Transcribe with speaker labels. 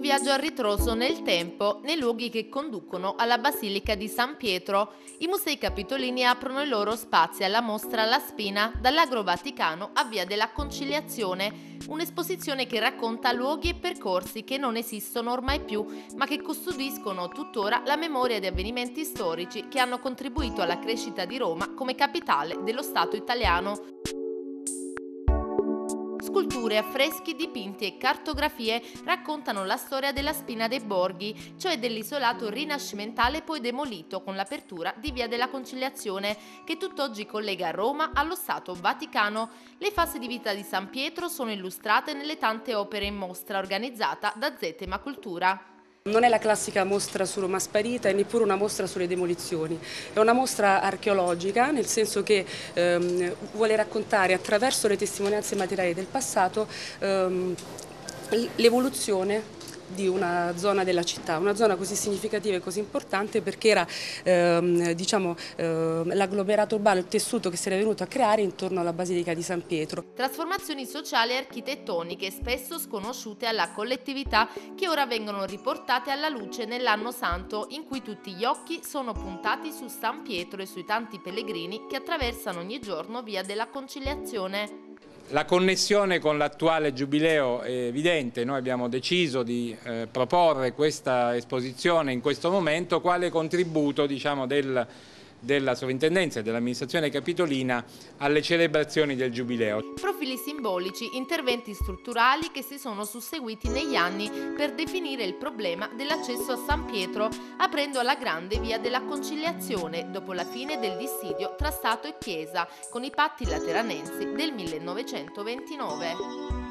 Speaker 1: viaggio a ritroso nel tempo, nei luoghi che conducono alla Basilica di San Pietro. I musei capitolini aprono i loro spazi alla mostra La Spina, dall'Agro Vaticano a Via della Conciliazione, un'esposizione che racconta luoghi e percorsi che non esistono ormai più, ma che custodiscono tuttora la memoria di avvenimenti storici che hanno contribuito alla crescita di Roma come capitale dello Stato italiano sculture, affreschi, dipinti e cartografie raccontano la storia della Spina dei Borghi, cioè dell'isolato rinascimentale poi demolito con l'apertura di Via della Conciliazione, che tutt'oggi collega Roma allo Stato Vaticano. Le fasi di vita di San Pietro sono illustrate nelle tante opere in mostra organizzata da Zetema Cultura.
Speaker 2: Non è la classica mostra su Roma sparita e neppure una mostra sulle demolizioni, è una mostra archeologica nel senso che ehm, vuole raccontare attraverso le testimonianze materiali del passato ehm, l'evoluzione di una zona della città, una zona così significativa e così importante perché era ehm, diciamo, ehm, l'agglomerato urbano, il tessuto che si era venuto a creare intorno alla Basilica di San Pietro.
Speaker 1: Trasformazioni sociali e architettoniche spesso sconosciute alla collettività che ora vengono riportate alla luce nell'anno santo in cui tutti gli occhi sono puntati su San Pietro e sui tanti pellegrini che attraversano ogni giorno via della conciliazione.
Speaker 3: La connessione con l'attuale giubileo è evidente, noi abbiamo deciso di eh, proporre questa esposizione in questo momento quale contributo diciamo, del della sovrintendenza e dell'amministrazione capitolina alle celebrazioni del Giubileo.
Speaker 1: Profili simbolici, interventi strutturali che si sono susseguiti negli anni per definire il problema dell'accesso a San Pietro, aprendo alla grande via della conciliazione dopo la fine del dissidio tra Stato e Chiesa con i patti lateranensi del 1929.